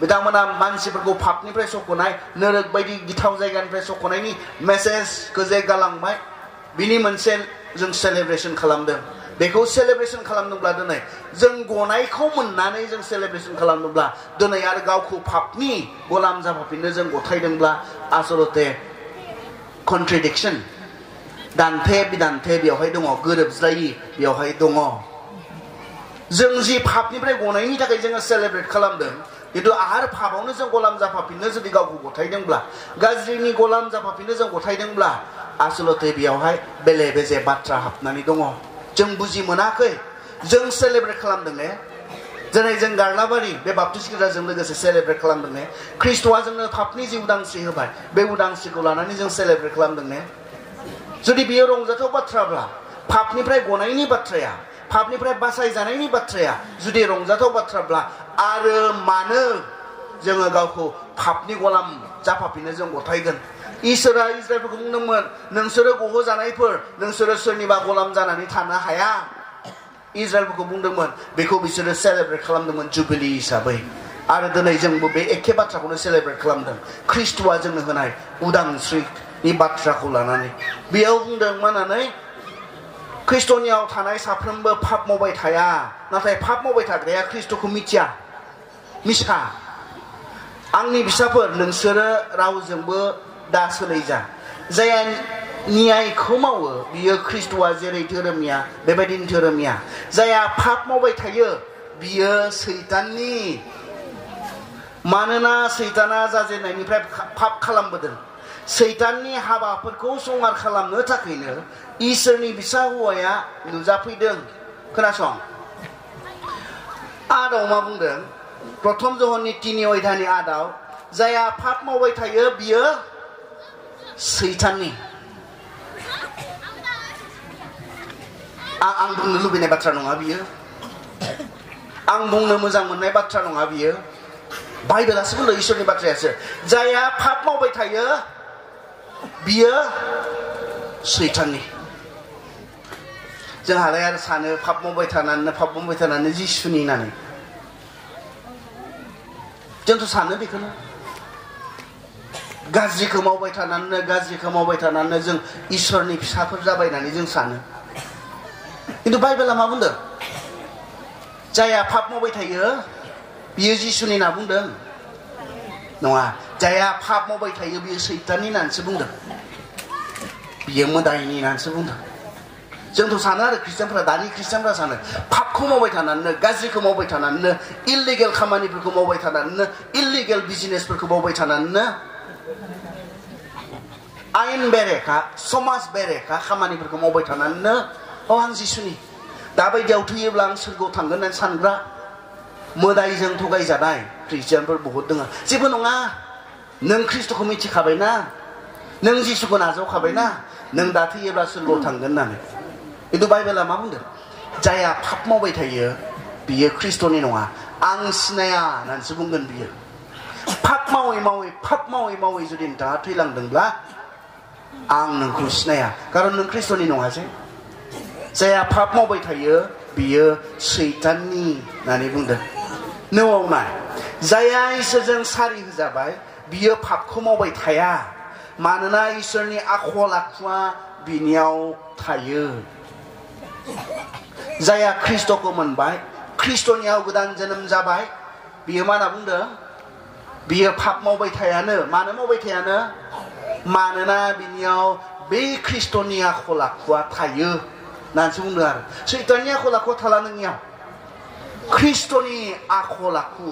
बिथांमोना मानसिफोरखौ पापनिफ्राय सख'नाय नोरोग बायदि गिथाव जायगानिफ्राय सख'नायनि मेसेजखौ जे गालांबाय। बिनि मोनसे जों सेलेब्रेसन खालामदों। बेखौ सेलेब्रेसन खालामदोंब्ला दिनै जों गनायखौ मोननानै जों सेलेब्रेसन खालामदोंब्ला दिनै आरो गावखौ पापनि गलाम जाफाफिननो जों गथायदोंब्ला आसलते कन्ट्रेडिक्सन दान्थे बिदान्थे बेवहाय दङ, गोरोबज्लायि बेवहाय दङ। जों जि पापनिफ्राय गनायनि थाखाय जोङो सेलेब्रेट खालामदों खिन्थु आरो पापावनो जों गलाम जाफाफिननो जुदि गावखौ गथायदोंब्ला गाज्रिनि गलाम जाफाफिननो जों गथायदोंब्ला आसलते बेयावहाय बेले बेजे बाथ्रा हाबनानै दङ जों बुजि मोनाखै जों सेलेब्रेट खालामदों ने जेरै जों गारलाबारि बे बाप्टिस गिर्जाजों लोगोसे सेलेब्रेट खालामदों ने ख्रिस्ट'आ जोंनो पापनि जि उदांस्रि होबाय बे उदांस्रिखौ लानानै जों सेलेब्रेट खालामदों ने जुदि बियो रंजाथाव बाथ्राब्ला पापनिफ्राय गनायनि बाथ्राया पापनिफ्राय बासायजानायनि बाथ्राया जुदि रंजाथाव बाथ्राब्ला आरो मानो जोङो गावखौ पापनि गलाम जाफाफिननो जों गथायगोन इसोरा इज्राइलफोरखौ बुंदोंमोन नोंसोरो गहोजानायफोर नोंसोरो सोरनिबा गलाम जानानै थानो हाया इज्राइलफोरखौ बुंदोंमोन बेखौ बिसोरो सेलेब्रेट खालामदोंमोन जुबिलि हिसाबै आरो दिनै जोंबो बे एखे बाथ्राखौनो सेलेब्रेट खालामदों ख्रिस्ट'आ जोंनो होनाय उदांस्रिनि बाथ्राखौ लानानै बेयाव बुंदों मा होननानै ख्रिस्ट'नियाव थानाय साफ्रोमबो पाप मावबाय थाया नाथाय पाप मावबाय थाग्राया ख्रिस्ट'खौ मिथिया मिसा आंनि फिसाफोर नोंसोरो रावजोंबो दा सोलायजा जाया न्यायखौ मावो बियो ख्रिस्ट'आ जेरै धोरोमिया बेबायदिनो धोरोमिया जाया पाप मावबाय थायो बियो सैताननि मानोना सैताना जाजेननायनिफ्राय पाप खालामबोदों सैताननि हाबाफोरखौ संगार खालामनो थाखायनो इसोरनि फिसा हौवाया नुजाफैदों खोनासं आदाव मा बुंदों प्रथम जहननि तिनि अयधानि आदाव जाया पाप मावबाय थायो बियो सैताननि आं आं बुंनो लुबैनाय बाथ्रा नङा बियो आं बुंनो मोजां मोननाय बाथ्रा नङा बियो बाइबेलासो बुंदों इसोरनि बाथ्रायासो जाया पाप मावबाय थायो बियो सैताननि जोंहालाय आरो सानो पाप मावबाय थानानै पाप मावबाय थानानै जिसुनि होननानै जोंथ' सानो बेखौनो। गाज्रिखौ मावबाय थानानैनो गाज्रिखौ मावबाय थानानैनो जों इसोरनि फिसाफोर जाबाय होननानै जों सानो। खिन्थु बाइबेला मा बुंदों? जाया पाप मावबाय थायो बियो जिसुनि होनना बुंदों। नङा। जाया पाप मावबाय थायो बियो सैताननि होननानैसो बुंदों। बियो मोदायनि होननानैसो बुंदों। जोंथ' सानो आरो ख्रिस्टानफ्रा दानि ख्रिस्टानफ्रा सानो। पापखौ मावबाय थानानैनो गाज्रिखौ मावबाय थानानैनो इलिगेल खामानिफोरखौ मावबाय थानानैनो इलिगेल बिजनेसफोरखौ मावबाय थानानैनो आयेन बेरेखा समाज बेरेखा खामानिफोरखौ मावबाय थानानैनो अ आं जिसुनि दाबायदियाव थैयोब्ला आं सोरगोआव थांगोन होननानै सानग्रा मोदायजों थगायजानाय ख्रिस्टियानफोर बहुद दङ जेबो नङा नों ख्रिस्ट'खौ मिथिखाबायना नों जिसुखौ नाजावखाबायना नों दा थैयोब्ला सोरगोआव थांगोन होननानै खिन्थु बाइबेला मा बुंदों जायहा पाप मावबाय थायो बियो ख्रिस्ट'नि नङा आं सिनाया होननानैसो बुंगोन बियो पाप मावै मावै पाप मावै मावै जुदि नोंथाङा थैलांदोंब्ला आं नोंखौ सिनाया खारन नों ख्रिस्ट'नि नङासै जायहा पाप मावबाय थायो बियो सैताननि होननानै बुंदों न'आव नाय जायहा इसोरजों सारि होजाबाय बियो पापखौ मावबाय थाया मानोना इसोरनि आखल आखुआ बिनियाव थायो जायहा ख्रिस्ट'खौ मोनबाय ख्रिस्ट'नियाव गोदान जोनोम जाबाय बियो मा होनना बुंदों बियो पाप मावबाय थायानो मानो मावबाय थायानो मानोना बिनियाव बे ख्रिस्ट'नि आखल आखुआ थायो होननानैसो बुंदों आरो सैताननि आखल आखुआ थाला नोंनियाव ख्रिस्ट'नि आखल आखु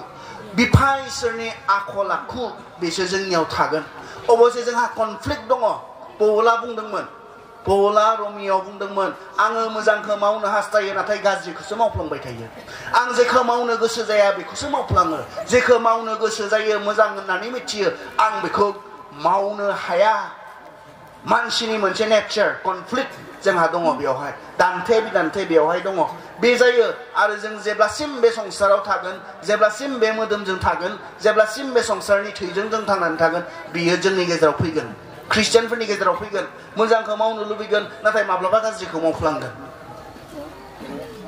बिफा इसोरनि आखल आखु बिसोर जोंनियाव थागोन अबसे जोंहा कनफ्लिक्ट दङ पौला बुंदोंमोन पौला रमियाव बुंदोंमोन आङो मोजांखौ मावनो हास्थायो नाथाय गाज्रिखौसो मावफ्लांबाय थायो आं जेखौ मावनो गोसो जाया बेखौसो मावफ्लाङो जेखौ मावनो गोसो जायो मोजां होननानै मिथियो आं बेखौ मावनो हाया मानसिनि मोनसे नेचार कनफ्लिक्ट जोंहा दङ बेवहाय दान्थे बिदान्थे बेवहाय दङ बे जायो आरो जों जेब्लासिम बे संसाराव थागोन जेब्लासिम बे मोदोमजों थागोन जेब्लासिम बे संसारनि थैजों जों थांनानै थागोन बियो जोंनि गेजेराव फैगोन ख्रिस्टियानफोरनि गेजेराव फैगोन मोजांखौ मावनो लुबैगोन नाथाय माब्लाबा गाज्रिखौ मावफ्लांगोन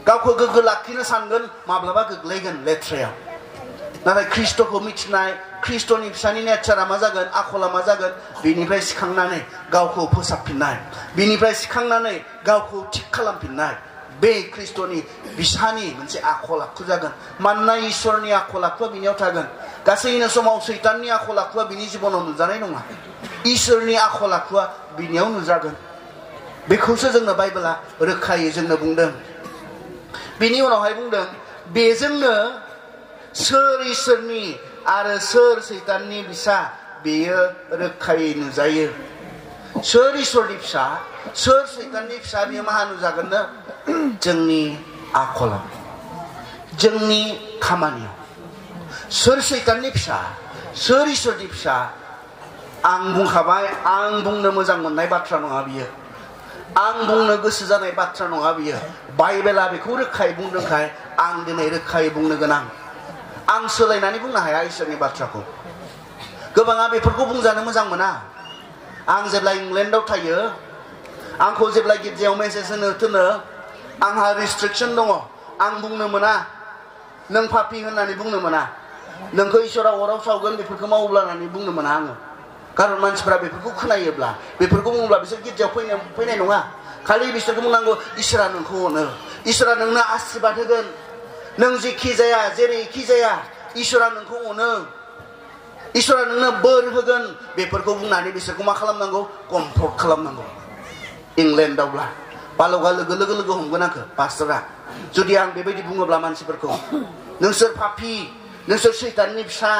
गावखौ गोग्गो लाखिनो सानगोन माब्लाबा गोग्लैगोन लेथ्रायाव नाथाय ख्रिस्ट'खौ मिथिनाय ख्रिस्ट'नि फिसानि नेचारा मा जागोन आखला मा जागोन बिनिफ्राय सिखांनानै गावखौ फोसाबफिननाय बिनिफ्राय सिखांनानै गावखौ थिग खालामफिननाय बे ख्रिस्ट'नि बिसानि मोनसे आखल आखु जागोन मानोना इसोरनि आखल आखुआ बिनियाव थागोन गासैनो समाव सैताननि आखल आखुआ बिनि जिबनाव नुजानाय नङा इसोरनि आखल आखुआ बिनियाव नुजागोन बेखौसो जोंनो बाइबेला रोखायै जोंनो बुंदों बिनि उनावहाय बुंदों बेजोंनो सोर इसोरनि आरो सोर सैताननि बिसा बेयो रोखायै नुजायो सोर इसोरनि फिसा सोर सैताननि फिसा बेयो मा नुजागोननो जोंनि आखलाव जोंनि खामानियाव सोर सैताननि फिसा सोर इसोरनि फिसा आं बुंखाबाय आं बुंनो मोजां मोननाय बाथ्रा नङा बियो आं बुंनो गोसो जानाय बाथ्रा नङा बियो बाइबेला बेखौ रोखायै बुंदोंखाय आं दिनै रोखायै बुंनो गोनां आं सोलायनानै बुंनो हाया इसोरनि बाथ्राखौ गोबाङा बेफोरखौ बुंजानो मोजां मोना आं जेब्ला इंलेण्डआव थायो आंखौ जेब्ला गिर्जायाव मेसेज होनो थिनो आंहा रिस्ट्रिकसन दङ आं बुंनो मोना नों पापि होननानै बुंनो मोना नोंखौ इसोरा अराव सावगोन बेफोरखौ मावब्ला होननानै बुंनो मोना आङो खारन मानसिफ्रा बेफोरखौ खोनायोब्ला बेफोरखौ बुङोब्ला बिसोर गिर्जायाव फैनो फैनाय नङा खालि बिसोरखौ बुंनांगौ इसोरा नोंखौ अनो इसोरा नोंनो आशिर्बाद होगोन नों जेखि जाया जेरैखि जाया इसोरा नोंखौ अनो इसोरा नोंनो बोर होगोन बेफोरखौ बुंनानै बिसोरखौ मा खालामनांगौ कमफर्ट खालामनांगौ इंलेण्डआवब्ला बालगा लोगो लोगो लोगो हमगोन आंखौ पास्टरा जुदि आं बेबायदि बुङोब्ला मानसिफोरखौ नोंसोर पापि नोंसोर सैताननि फिसा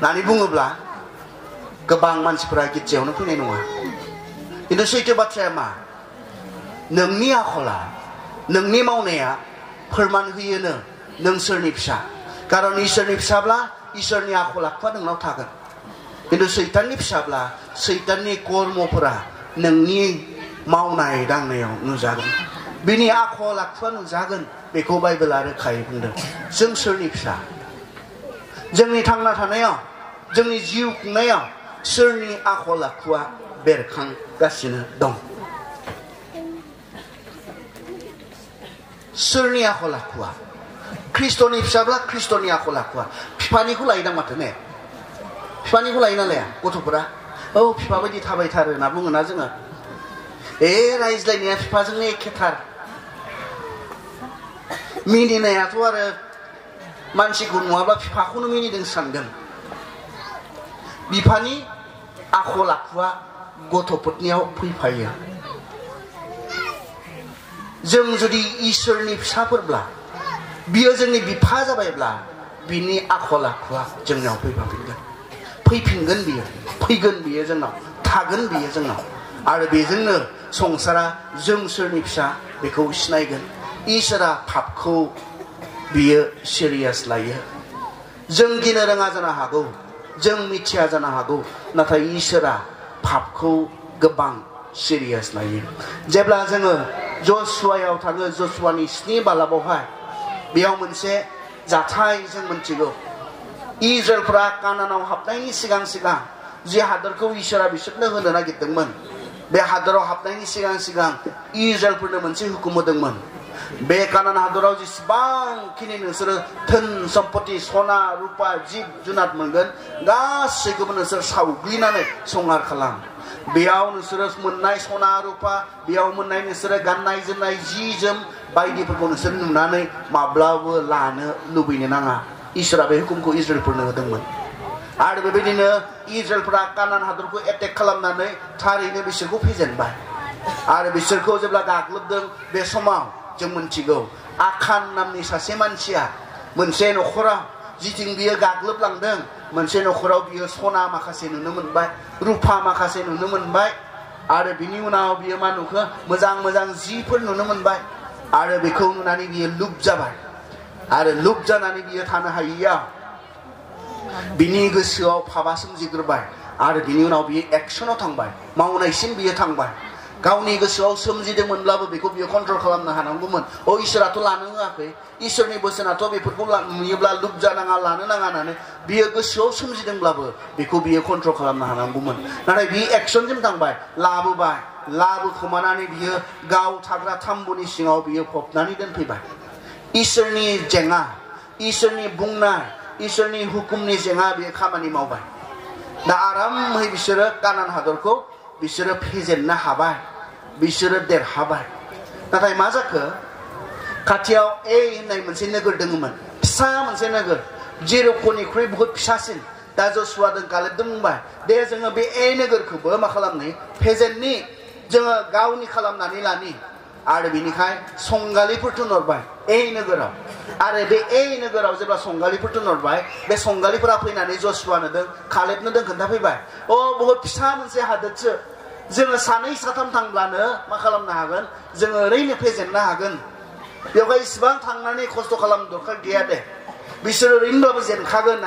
होननानै बुङोब्ला गोबां मानसिफोरा गिर्जायावनो फैनाय नङा खिन्थु सैथो बाथ्राया मा नोंनि आखला नोंनि मावनाया फोरमान होयोनो नों सोरनि फिसा खारन इसोरनि फिसाब्ला इसोरनि आखल आखुआ नोंनाव थागोन खिन्थु सैताननि फिसाब्ला सैताननि कर्मफोरा नोंनि मावनाय दांनायाव नुजागोन बिनि आखल आखुआ नुजागोन बेखौ बाइबेला रोखायै बुंदों जों सोरनि फिसा जोंनि थांना थानायाव जोंनि जिउ खुंनायाव सोरनि आखल आखुआ बेरखांगासिनो दं सोरनि आखल आखुआ ख्रिस्ट'नि फिसाब्ला ख्रिस्ट'नि आखल आखुआ बिफानिखौ लायोदां माथो ने बिफानिखौ लायो ना लाया गथ'फोरा औ बिफा बायदि थाबायथारो होनना बुङोना जोङो ए रायज्लायनाया बिफाजोंनो एखेथार मिनिनायाथ' आरो मानसिखौ नङाब्ला बिफाखौनो मिनिदों सानगोन बिफानि आखल आखुआ गथ'फोरनियाव फैफायो जों जुदि इसोरनि फिसाफोरब्ला बियो जोंनि बिफा जाबायब्ला बिनि आखल आखुआ जोंनाव फैफाफिनगोन फैफिनगोन बियो फैगोन बियो जोंनाव थागोन बियो जोंनाव आरो बेजोंनो संसारा जों सोरनि फिसा बेखौ सिनायगोन इसोरा पापखौ बियो सिरियास लायो जों गिनो रोङा जानो हागौ जों मिथिया जानो हागौ नाथाय इसोरा पापखौ गोबां सिरियास लायो जेब्ला जोङो जसुवायाव थाङो जसुवानि स्नि बालाबावहाय बेयाव मोनसे जाथाय जों मोनथिगौ इज्राइलफ्रा कानानाव हाबनायनि सिगां सिगां जे हादरखौ इसोरा बिसोरनो होनो नागिरदोंमोन बे हादराव हाबनायनि सिगां सिगां इज्राइलफोरनो मोनसे हुकुम होदोंमोन बे कानान हादराव जेसेबांखिनि नोंसोरो धोन सम्पति सना रुपा जिब जुनार मोनगोन गासैखौबो नोंसोर सावग्लिनानै संहार खालाम बेयाव नोंसोरो मोननाय सना रुपा बेयाव मोननाय नोंसोरो गाननाय जोमनाय जि जोम बायदिफोरखौ नोंसोर नुनानै माब्लाबो लानो लुबैनो नाङा इसोरा बे हुकुमखौ इज्राइलफोरनो होदोंमोन आरो बेबायदिनो इज्राइलफोरा कानान हादरखौ एटेक खालामनानै थारैनो बिसोरखौ फेजेनबाय आरो बिसोरखौ जेब्ला गाग्लोबदों बे समाव जों मोनथिगौ आखान नामनि सासे मानसिया मोनसे न'खराव जिथिं बियो गाग्लोबलांदों मोनसे न'खराव बियो सना माखासे नुनो मोनबाय रुफा माखासे नुनो मोनबाय आरो बिनि उनाव बियो मा नुखो मोजां मोजां जिफोर नुनो मोनबाय आरो बेखौ नुनानै बियो लुब जाबाय आरो लुब जानानै बियो थानो हायियाव बिनि गोसोआव फाबा सोमजिग्रोबाय। आरो बिनि उनाव बियो एक्सनाव थांबाय। मावनायसिम बियो थांबाय। गावनि गोसोआव सोमजिदोंमोनब्लाबो बेखौ बियो कन्ट्रल खालामनो हानांगौमोन। अ, इसोराथ' लानो होआखै। इसोरनि बोसोनाथ' बेफोरखौ नुयोब्ला लुब जानाङा लानो नाङा होननानै बियो गोसोआव सोमजिदोंब्लाबो बेखौ बियो कन्ट्रल खालामनो हानांगौमोन। नाथाय बियो एक्सनसिम थांबाय। लाबोबाय। लाबोखोमानानै बियो गाव थाग्रा थाम्बुनि सिङाव बियो फबनानै दोनफैबाय। इसोरनि जेंना इसोरनि बुंनाय इसोरनि हुकुमनि जेङा बे खामानि मावबाय दा आरामै बिसोरो कानान हादरखौ बिसोरो फेजेननो हाबाय बिसोरो देरहाबाय नाथाय मा जाखो खाथियाव ए होननाय मोनसे नोगोर दङमोन फिसा मोनसे नोगोर जेर'खनिख्रुइ बुहुत फिसासिन दा जसुवादों कालेबदों बुंबाय दे जोङो बे ए नोगोरखौबो मा खालामनि फेजेननि जोङो गावनि खालामनानै लानि आरो बिनिखाय संगालिफोर थिनहरबाय ए नोगोराव। आरो बे ए नोगोराव जेब्ला संगालिफोर थिनहरबाय बे संगालिफोरा फैनानै जसुवानो दों कालेबनो दों खोन्थाफैबाय। अ, बुहुत फिसा मोनसे हादोरसो जोङो सानै साथाम थांब्लानो मा खालामनो हागोन? जोङो ओरैनो फेजेननो हागोन। बेवहाय इसिबां थांनानै खस्थ' खालामनो दरखार गैया दे। बिसोरो ओरैनोबाबो जेनखागोन